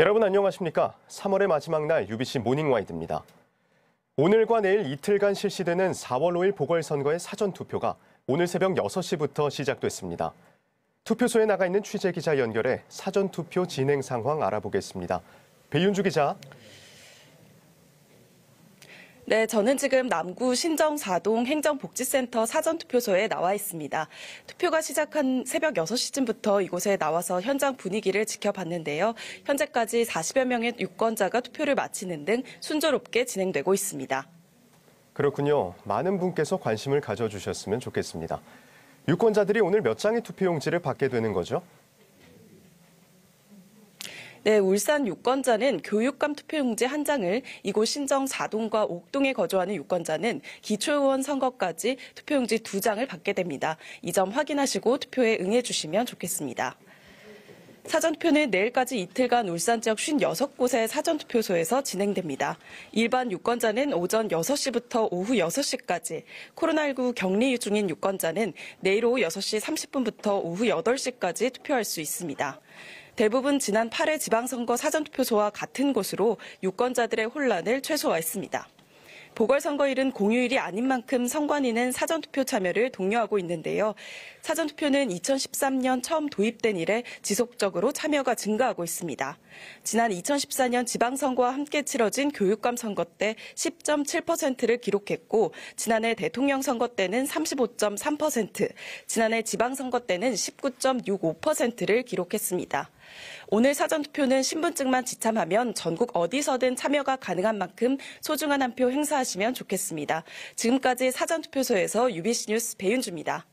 여러분 안녕하십니까? 3월의 마지막 날 UBC 모닝와이드입니다. 오늘과 내일 이틀간 실시되는 4월 5일 보궐선거의 사전투표가 오늘 새벽 6시부터 시작됐습니다. 투표소에 나가 있는 취재기자 연결해 사전투표 진행 상황 알아보겠습니다. 배윤주 기자. 네, 저는 지금 남구 신정 4동 행정복지센터 사전투표소에 나와 있습니다. 투표가 시작한 새벽 6시쯤부터 이곳에 나와서 현장 분위기를 지켜봤는데요. 현재까지 40여 명의 유권자가 투표를 마치는 등 순조롭게 진행되고 있습니다. 그렇군요. 많은 분께서 관심을 가져주셨으면 좋겠습니다. 유권자들이 오늘 몇 장의 투표용지를 받게 되는 거죠? 네, 울산 유권자는 교육감 투표용지 한 장을 이곳 신정 4동과 옥동에 거주하는 유권자는 기초의원 선거까지 투표용지 두 장을 받게 됩니다. 이 점 확인하시고 투표에 응해주시면 좋겠습니다. 사전투표는 내일까지 이틀간 울산 지역 56곳의 사전투표소에서 진행됩니다. 일반 유권자는 오전 6시부터 오후 6시까지, 코로나19 격리 중인 유권자는 내일 오후 6시 30분부터 오후 8시까지 투표할 수 있습니다. 대부분 지난 8회 지방선거 사전투표소와 같은 곳으로 유권자들의 혼란을 최소화했습니다. 보궐선거일은 공휴일이 아닌 만큼 선관위는 사전투표 참여를 독려하고 있는데요. 사전투표는 2013년 처음 도입된 이래 지속적으로 참여가 증가하고 있습니다. 지난 2014년 지방선거와 함께 치러진 교육감 선거 때 10.7%를 기록했고 지난해 대통령 선거 때는 35.3%, 지난해 지방선거 때는 19.65%를 기록했습니다. 오늘 사전투표는 신분증만 지참하면 전국 어디서든 참여가 가능한 만큼 소중한 한 표 행사하시면 좋겠습니다. 지금까지 사전투표소에서 UBC 뉴스 배윤주입니다.